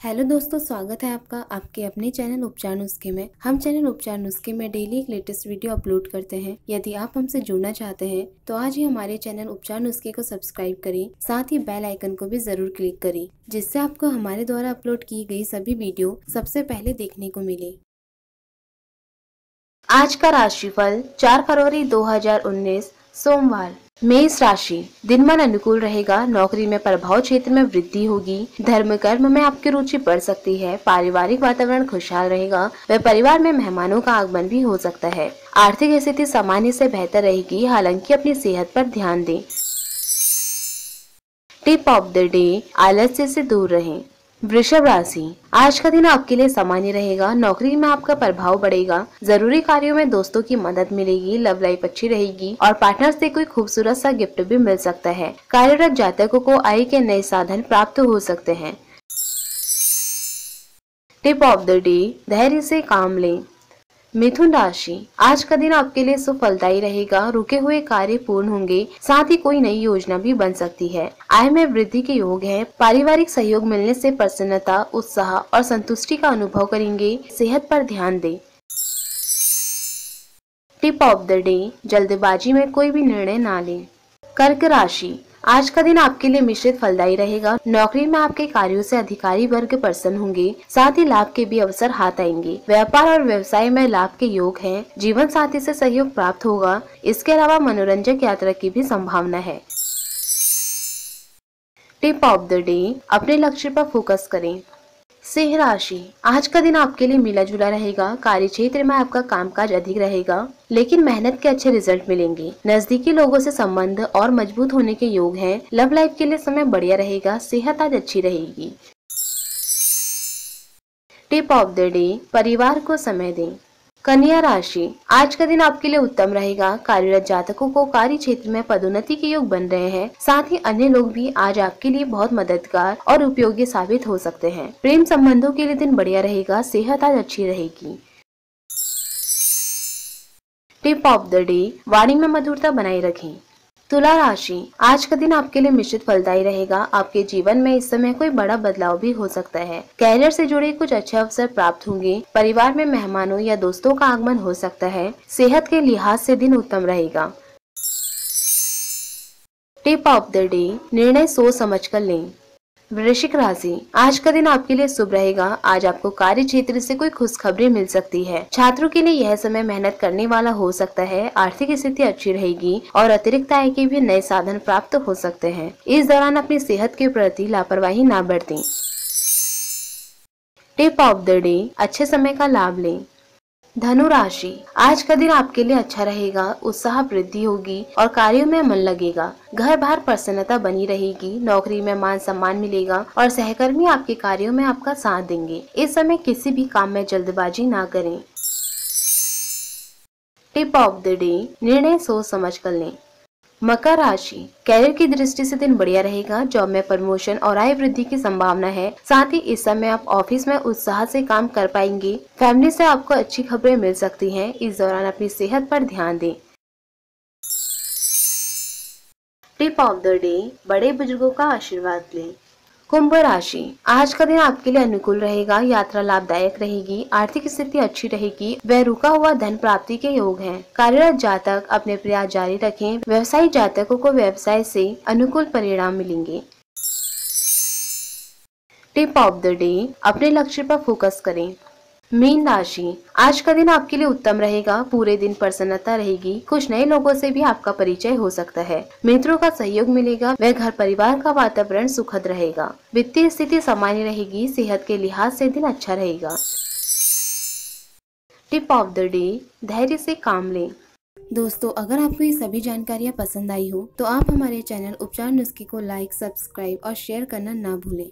Hello दोस्तों, स्वागत है आपका आपके अपने चैनल उपचार नुस्खे में। हम चैनल उपचार नुस्खे में डेली एक लेटेस्ट वीडियो अपलोड करते हैं। यदि आप हमसे जुड़ना चाहते हैं तो आज ही हमारे चैनल उपचार नुस्खे को सब्सक्राइब करें, साथ ही बेल आइकन को भी ज़रूर क्लिक करें, जिससे आपको हमारे द्वारा अपलोड की गई सभी वीडियो सबसे पहले देखने को मिले। आज का राशिफल चार फरवरी 2019 सोमवार। मेष राशि, दिन मन अनुकूल रहेगा, नौकरी में प्रभाव क्षेत्र में वृद्धि होगी, धर्म कर्म में आपकी रुचि बढ़ सकती है, पारिवारिक वातावरण खुशहाल रहेगा व परिवार में मेहमानों का आगमन भी हो सकता है। आर्थिक स्थिति सामान्य से बेहतर रहेगी, हालाँकि अपनी सेहत पर ध्यान दें। टिप ऑफ़ द डे, आलस्य से दूर रहें। वृषभ राशि, आज का दिन आपके लिए सामान्य रहेगा, नौकरी में आपका प्रभाव बढ़ेगा, ज़रूरी कार्यों में दोस्तों की मदद मिलेगी लव लाइफ अच्छी रहेगी, और पार्टनर से कोई खूबसूरत सा गिफ्ट भी मिल सकता है। कार्यरत जातकों को आय के नए साधन प्राप्त हो सकते हैं। टिप ऑफ़ द डे धैर्य से काम लें। मिथुन राशि। आज का दिन आपके लिए सुफलदायी रहेगा, रुके हुए कार्य पूर्ण होंगे, साथ ही कोई नई योजना भी बन सकती है। आय में वृद्धि के योग है, पारिवारिक सहयोग मिलने से प्रसन्नता, उत्साह और संतुष्टि का अनुभव करेंगे। सेहत पर ध्यान दें। टिप ऑफ़ द डे, जल्दबाजी में कोई भी निर्णय ना लें। कर्क राशि आज का दिन आपके लिए मिश्रित फलदायी रहेगा। नौकरी में आपके कार्यों से अधिकारी वर्ग प्रसन्न होंगे, साथ ही लाभ के भी अवसर हाथ आएँगे। व्यापार और व्यवसाय में लाभ के योग है। जीवन साथी से सहयोग प्राप्त होगा। इसके अलावा मनोरंजक यात्रा की भी संभावना है। टिप ऑफ़ द डे अपने लक्ष्य पर फोकस करें। सिंह राशि। आज का दिन आपके लिए मिला जुला रहेगा। कार्य क्षेत्र में आपका कामकाज अधिक रहेगा, लेकिन मेहनत के अच्छे रिज़ल्ट मिलेंगे। नजदीकी लोगों से संबंध और मज़बूत होने के योग हैं। लव लाइफ के लिए समय बढ़िया रहेगा, सेहत आज अच्छी रहेगी। टिप ऑफ़ द डे परिवार को समय दें। कन्या राशि। आज का दिन आपके लिए उत्तम रहेगा। कार्यरत जातकों को कार्य क्षेत्र में पदोन्नति के योग बन रहे हैं। साथ ही अन्य लोग भी आज आपके लिए बहुत मददगार और उपयोगी साबित हो सकते हैं। प्रेम संबंधों के लिए दिन बढ़िया रहेगा। सेहत आज अच्छी रहेगी। टिप ऑफ़ द डे वाणी में मधुरता बनाए रखें। तुला राशि, आज का दिन आपके लिए मिश्रित फलदायी रहेगा। आपके जीवन में इस समय कोई बड़ा बदलाव भी हो सकता है। कैरियर से जुड़े कुछ अच्छे अवसर प्राप्त होंगे। परिवार में मेहमानों या दोस्तों का आगमन हो सकता है। सेहत के लिहाज से दिन उत्तम रहेगा। टिप ऑफ़ द डे निर्णय सोच समझ कर लें। वृश्चिक राशि, आज का दिन आपके लिए शुभ रहेगा। आज आपको कार्य क्षेत्र से कोई खुशखबरी मिल सकती है। छात्रों के लिए यह समय मेहनत करने वाला हो सकता है। आर्थिक स्थिति अच्छी रहेगी और अतिरिक्त आय के भी नए साधन प्राप्त हो सकते हैं। इस दौरान अपनी सेहत के प्रति लापरवाही न बरतें। टिप ऑफ़ द डे अच्छे समय का लाभ लें। धनु राशि आज का दिन आपके लिए अच्छा रहेगा, उत्साह वृद्धि होगी और कार्यों में मन लगेगा। घर बार प्रसन्नता बनी रहेगी, नौकरी में मान सम्मान मिलेगा और सहकर्मी आपके कार्यों में आपका साथ देंगे। इस समय किसी भी काम में जल्दबाजी ना करें। टिप ऑफ़ द डे निर्णय सोच समझ कर लें। मकर राशि, कैरियर की दृष्टि से दिन बढ़िया रहेगा, जॉब में प्रमोशन और आय वृद्धि की संभावना है। साथ ही इस समय आप ऑफ़िस में उत्साह से काम कर पाएँगे। फैमिली से आपको अच्छी खबरें मिल सकती हैं। इस दौरान अपनी सेहत पर ध्यान दें। टिप ऑफ़ द डे बड़े बुज़ुर्गों का आशीर्वाद लें। कुंभ राशि। आज का दिन आपके लिए अनुकूल रहेगा, यात्रा लाभदायक रहेगी, आर्थिक स्थिति अच्छी रहेगी, वह रुका हुआ धन प्राप्ति के योग हैं। कार्यरत जातक अपने प्रयास जारी रखें, व्यवसायी जातकों को व्यवसाय से अनुकूल परिणाम मिलेंगे। टिप ऑफ़ द डे अपने लक्ष्य पर फोकस करें। मीन राशि आज का दिन आपके लिए उत्तम रहेगा, पूरे दिन प्रसन्नता रहेगी, कुछ नए लोगों से भी आपका परिचय हो सकता है। मित्रों का सहयोग मिलेगा, वह घर परिवार का वातावरण सुखद रहेगा। वित्तीय स्थिति सामान्य रहेगी, सेहत के लिहाज से दिन अच्छा रहेगा। टिप ऑफ़ द डे धैर्य से काम लें। दोस्तों, अगर आपको ये सभी जानकारियाँ पसंद आई हो तो आप हमारे चैनल उपचार नुस्खे को लाइक, सब्सक्राइब और शेयर करना ना भूलें।